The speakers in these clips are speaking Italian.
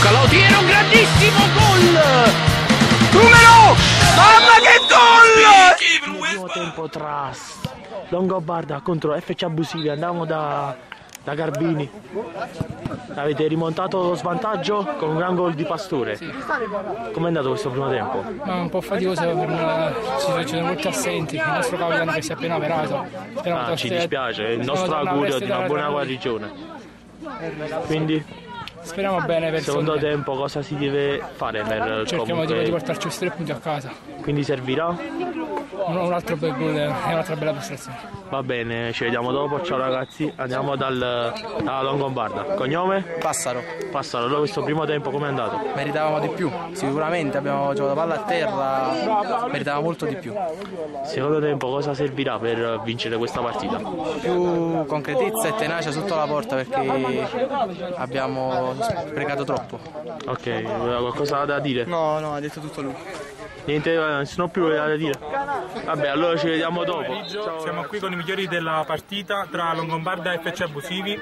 Luca Lautiero, un grandissimo gol! Numero! Mamma che gol! Nel primo tempo tra Longobarda contro FC Abusivi andavamo da, da Garbini. Avete rimontato lo svantaggio con un gran gol di Pastore. Com'è andato questo primo tempo? Ma un po' faticoso per una... ci sono molti assenti, il nostro capitano che si è appena operato. Ah, ci dispiace, il nostro augurio di una buona guarigione. Quindi, Speriamo bene per secondo Sonde. tempo cosa si deve fare per Cerchiamo di, di comunque... portarci questi tre punti a casa. Quindi servirà? Un, un altro bel gol e un'altra bella prestazione. Va bene, ci vediamo dopo, ciao ragazzi, andiamo dal, dalla Longombarda. Cognome? Passaro, Passalo, allora questo primo tempo com'è andato? meritavamo di più, sicuramente abbiamo giocato palla a terra, meritavamo molto di più. Secondo tempo cosa servirà per vincere questa partita? Più concretezza e tenacia sotto la porta perché abbiamo sprecato troppo. Ok, aveva qualcosa da dire? No, no, ha detto tutto lui. Niente, eh, nessuno più aveva da dire? Vabbè, allora ci vediamo dopo. pomeriggio siamo qui con i migliori della partita tra Longombarda e FC Abusivi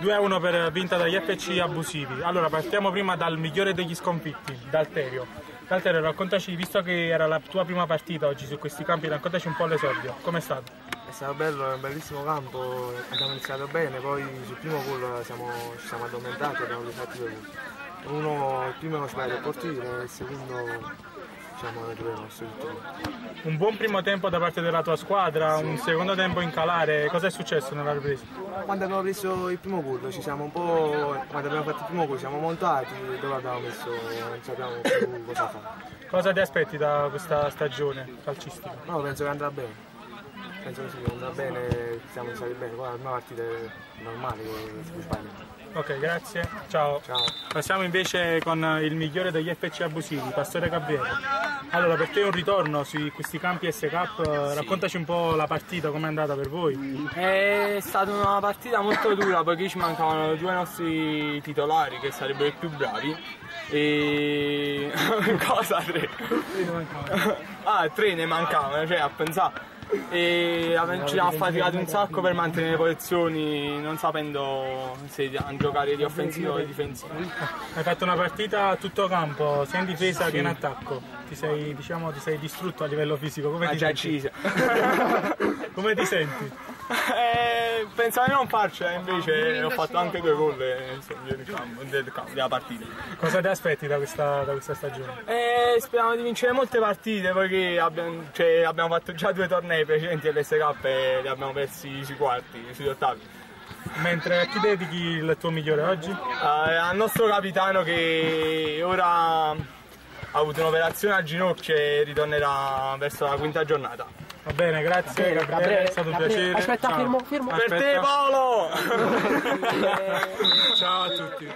2-1 per vinta dagli FC Abusivi allora partiamo prima dal migliore degli sconfitti Dalterio Dalterio raccontaci visto che era la tua prima partita oggi su questi campi raccontaci un po' l'esordio com'è stato? È stato bello, è un bellissimo campo, abbiamo iniziato bene, poi sul primo gol siamo, ci siamo addormentati e abbiamo rifatto due gol. Uno, il primo è uno sbaglio del portiere e il secondo siamo un buon primo tempo da parte della tua squadra un secondo tempo in calare cosa è successo nella ripresa? Quando abbiamo preso il primo gol ci siamo un po'. quando abbiamo fatto il primo gol siamo montati, dove abbiamo messo non sappiamo più cosa fare. cosa ti aspetti da questa stagione calcistica? No, penso che andrà bene. Penso che sì, andrà bene, siamo stati bene, poi la prima partita è normale. Ok, grazie. Ciao. Ciao. Passiamo invece con il migliore degli FC abusivi, Pastore Gabriele. Allora, per te un ritorno su questi campi S Cup, eh, raccontaci un po' la partita, com'è andata per voi? È stata una partita molto dura perché ci mancavano due nostri titolari che sarebbero i più bravi e cosa tre? ah tre ne mancavano cioè a pensare e ci siamo affaticati un sacco per mantenere le posizioni non sapendo se giocare di offensivo o di difensivo Hai fatto una partita a tutto campo, sia in difesa che in attacco. Ti sei, diciamo, ti sei distrutto a livello fisico, come ti già senti? come ti senti? Eh, pensavo di non farcela invece ho fatto anche due gol della partita Cosa ti aspetti da questa, da questa stagione? E speriamo di vincere molte partite perché abbiamo, cioè, abbiamo fatto già due tornei precedenti all'SK e li abbiamo persi sui quarti, sugli ottavi. Mentre a chi dedichi il tuo migliore oggi? Eh, al nostro capitano che ora ha avuto un'operazione al ginocchio e ritornerà verso la quinta giornata. Va bene, grazie Gabriele, è stato un piacere. Aspetta, Ciao. fermo, fermo. Per te Aspetta. Paolo! Ciao a tutti.